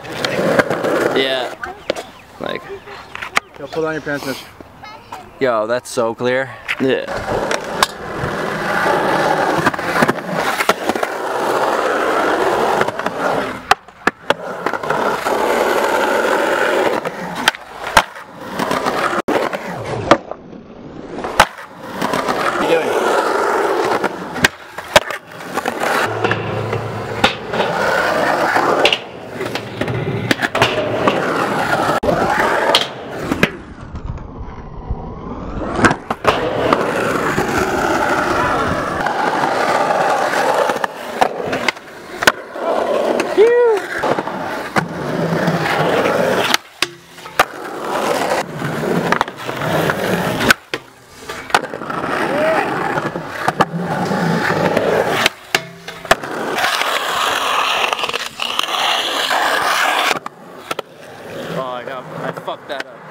back. Yeah. Like. Yo, pull down your pants, Mitch. Yo, that's so clear. Yeah. I fucked that up.